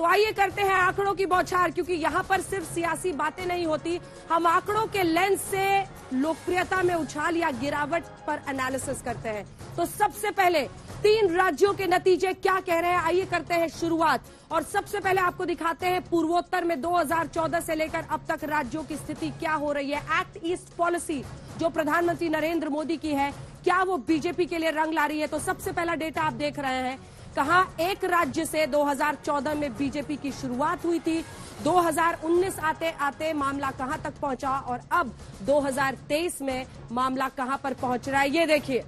तो आइए करते हैं आंकड़ों की बौछार, क्योंकि यहाँ पर सिर्फ़ सियासी बातें नहीं होती। हम आंकड़ों के लेंस से लोकप्रियता में उछाल या गिरावट पर एनालिसिस करते हैं। तो सबसे पहले, तीन राज्यों के नतीजे क्या कह रहे हैं? आइए करते हैं शुरुआत। और सबसे पहले आपको दिखाते हैं पूर्वोत्तर में 2014 से लेकर अब तक राज्यों की स्थिति क्या हो रही है? एक्ट ईस्ट पॉलिसी जो प्रधानमंत्री नरेंद्र मोदी की है, क्या वो बीजेपी के लिए रंग ला रही है? तो सबसे पहला डेटा आप देख रहे हैं। कहा, एक राज्य से 2014 में बीजेपी की शुरुआत हुई थी। 2019 आते आते मामला कहाँ तक पहुँचा और अब 2023 में मामला कहाँ पर पहुँच रहा है, ये देखिए।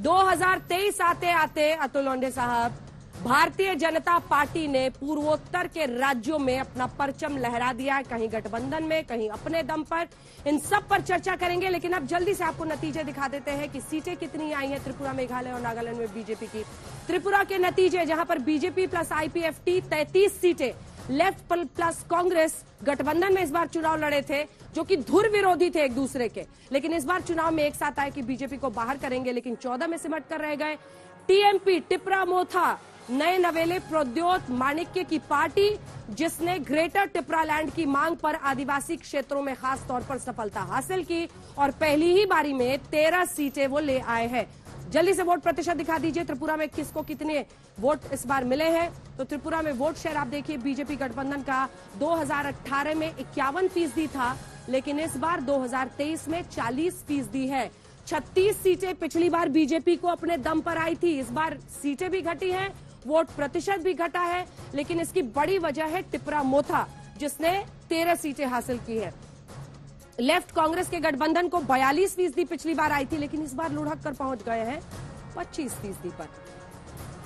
2023 आते आते अतुल लोंडे साहब भारतीय जनता पार्टी ने पूर्वोत्तर के राज्यों में अपना परचम लहरा दिया है। कहीं गठबंधन में, कहीं अपने दम पर। इन सब पर चर्चा करेंगे, लेकिन अब जल्दी से आपको नतीजे दिखा देते हैं कि सीटें कितनी आई हैं त्रिपुरा मेघालय और नागालैंड में बीजेपी की। त्रिपुरा के नतीजे, जहाँ पर बीजेपी प्लस आईपीएफटी तैतीस सीटें, लेफ़्ट प्लस कांग्रेस गठबंधन में इस बार चुनाव लड़े थे, जो कि धुर विरोधी थे एक दूसरे के। लेकिन इस बार चुनाव में एक साथ आए कि बीजेपी को बाहर करेंगे, लेकिन चौदह में सिमट कर रह गए। टीएमपी, टिपरा मोथा नए नवेले प्रोद्योत माणिक्य की पार्टी, जिसने ग्रेटर टिपरालैंड की मांग पर आदिवासी क्षेत्रों में खास तौर पर सफलता हासिल की और पहली ही बारी में तेरह सीटें वो ले आए हैं। जल्दी से वोट प्रतिशत दिखा दीजिए, त्रिपुरा में किसको कितने वोट इस बार मिले हैं? तो त्रिपुरा में वोट शेयर आप देखिए, बीजेपी गठबंधन का 2018 में इक्यावन फ़ीसदी था, लेकिन इस बार 2023 में 40 फ़ीसदी है। 36 सीटें पिछली बार बीजेपी को अपने दम पर आई थी, इस बार सीटें भी घटी हैं वोट प्रतिशत भी घटा है, लेकिन इसकी बड़ी वजह है टिपरा मोथा, जिसने तेरह सीटें हासिल की है। लेफ़्ट कांग्रेस के गठबंधन को 42 फ़ीसदी पिछली बार आई थी, लेकिन इस बार लुढ़क कर पहुँच गए हैं 25 फ़ीसदी पर।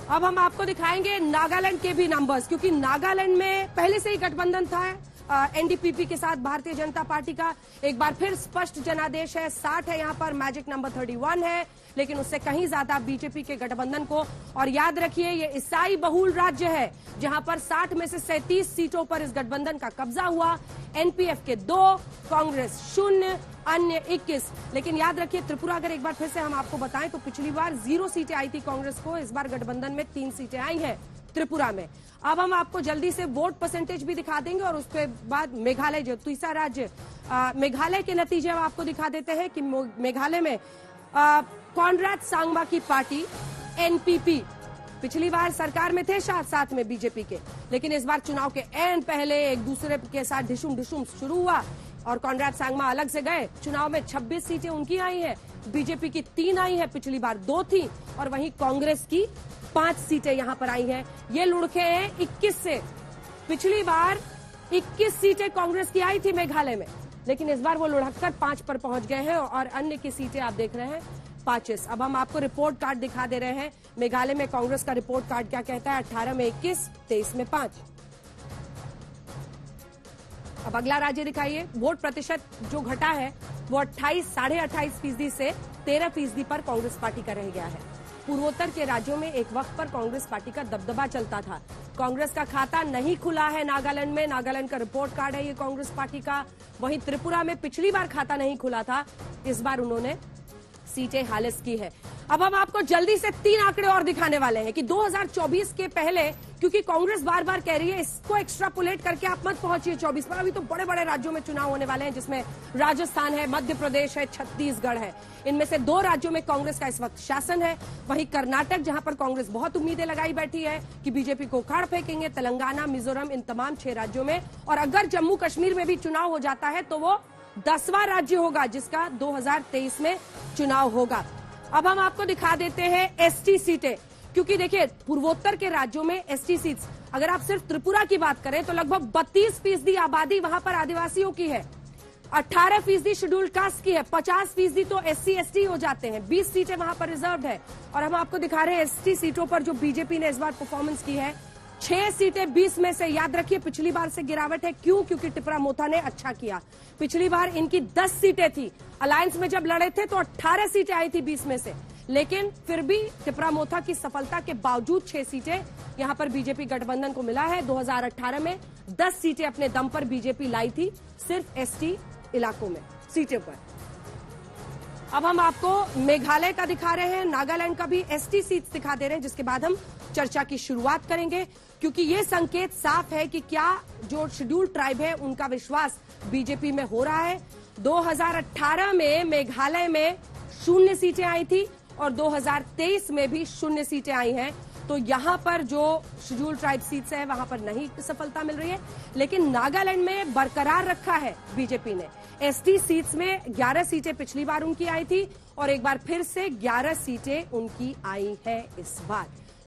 अब हम आपको दिखाएँगे नागालैंड के भी नंबर्स क्योंकि नागालैंड में पहले से ही गठबंधन था एनडीपीपी के साथ भारतीय जनता पार्टी का एक बार फिर स्पष्ट जनादेश है। साठ है यहाँ पर, मैजिक नंबर थर्टी वन है, लेकिन उससे कहीं ज़्यादा बीजेपी के गठबंधन को, और याद रखिए, ये ईसाई बहुल राज्य है, जहाँ पर 60 में से सैतीस सीटों पर इस गठबंधन का कब्जा हुआ। एनपीएफ के दो, कांग्रेस शून्य, अन्य 21 लेकिन याद रखिए, त्रिपुरा अगर एक बार फिर से हम आपको बताएँ तो पिछली बार ज़ीरो सीटें आई थी कांग्रेस को, इस बार गठबंधन में तीन सीटें आई हैं। त्रिपुरा में। अब हम आपको जल्दी से वोट परसेंटेज भी दिखा देंगे और उसके बाद मेघालय जो तीसरा राज्य मेघालय के नतीजे हम आपको दिखा देते हैं कि मेघालय में कॉन्ड्रैट सांगमा की पार्टी एनपीपी पिछली बार सरकार में थे, साथ साथ में बीजेपी के। लेकिन इस बार चुनाव के एंड पहले एक दूसरे के साथ ढिशुम ढिशुम शुरू हुआ और कॉन्ड्रैट सांगमा अलग से गए। चुनाव में 26 सीटें उनकी आई हैं बीजेपी की तीन आई हैं, पिछली बार दो थी और वहीं कांग्रेस की पाँच सीटें यहाँ पर आई हैं। ये लुढ़के हैं 21 से। पिछली बार 21 सीटें कांग्रेस की आई थी मेघालय में। लेकिन इस बार वो लुढ़क कर पाँच पर पहुँच गए हैं और अन्य की सीटें आप देख रहे हैं, पाचिस। अब हम आपको रिपोर्ट कार्ड दिखा दे रहे हैं। मेघालय में कांग्रेस का रिपोर्ट कार्ड क्या कहता है? अट्ठारह में इक्कीस, तेईस में पाँच। अब अगला राज्य दिखाइए। वोट प्रतिशत जो घटा है, वो अट्ठाईस, साढ़े अट्ठाईस फ़ीसदी से तेरह फ़ीसदी पर कांग्रेस पार्टी का रह गया है। पूर्वोत्तर के राज्यों में एक वक्त पर कांग्रेस पार्टी का दबदबा चलता था। कांग्रेस का खाता नहीं खुला है नागालैंड में। नागालैंड का रिपोर्ट कार्ड है ये कांग्रेस पार्टी का। वहीं त्रिपुरा में पिछली बार खाता नहीं खुला था। इस बार उन्होंने सीटें हालिस की है। अब हम आपको जल्दी से तीन आंकड़े और दिखाने वाले हैं कि 2024 के पहले, क्योंकि कांग्रेस बार बार कह रही है, इसको एक्स्ट्रापुलेट करके आप मत पहुंचिए 24 पर। अभी तो बड़े बड़े राज्यों में चुनाव होने वाले हैं, जिसमें राजस्थान है, मध्य प्रदेश है, छत्तीसगढ़ है। इनमें से दो राज्यों में कांग्रेस का इस वक्त शासन है। वहीं कर्नाटक, जहाँ पर कांग्रेस बहुत उम्मीदें लगाई बैठी है कि बीजेपी को उखाड़ फेंकेंगे, तेलंगाना, मिजोरम, इन तमाम छह राज्यों में। और अगर जम्मू कश्मीर में भी चुनाव हो जाता है तो वो दसवां राज्य होगा, जिसका 2023 में चुनाव होगा। अब हम आपको दिखा देते हैं एसटी सीटें, क्योंकि देखिए, पूर्वोत्तर के राज्यों में एसटी सीट्स, अगर आप सिर्फ़ त्रिपुरा की बात करें तो लगभग बत्तीस फ़ीसदी आबादी वहाँ पर आदिवासियों की है। 18 फ़ीसदी शेड्यूल कास्ट की है 50 फ़ीसदी तो एस सी हो जाते हैं। 20 सीटें वहाँ पर रिज़र्व है। और हम आपको दिखा रहे हैं एसटी सीटों पर जो बीजेपी ने इस बार परफॉर्मेंस की है। छह सीटें बीस में से याद रखिए, पिछली बार से गिरावट है। क्यों? क्योंकि टिपरा मोथा ने अच्छा किया। पिछली बार इनकी दस सीटें थी। अलायंस में जब लड़े थे तो अट्ठारह सीटें आई थी बीस में से। लेकिन फिर भी टिपरा मोथा की सफलता के बावजूद छह सीटें यहाँ पर बीजेपी गठबंधन को मिला है। 2018 में 10 सीटें अपने दम पर बीजेपी लाई थी सिर्फ़ एसटी इलाकों में, सीटें पर। अब हम आपको मेघालय का दिखा रहे हैं, नागालैंड का भी एसटी सीट दिखा दे रहे हैं, जिसके बाद हम चर्चा की शुरुआत करेंगे, क्योंकि ये संकेत साफ़ है कि क्या जो शेड्यूल ट्राइब है, उनका विश्वास बीजेपी में हो रहा है। 2018 में मेघालय में शून्य सीटें आई थी और 2023 में भी शून्य सीटें आई हैं। तो यहाँ पर जो शेड्यूल ट्राइब सीट्स है, वहाँ पर नहीं सफलता मिल रही है, लेकिन नागालैंड में बरकरार रखा है बीजेपी ने। एसटी सीट्स में 11 सीटें पिछली बार उनकी आई थी और एक बार फिर से 11 सीटें उनकी आई है इस बार।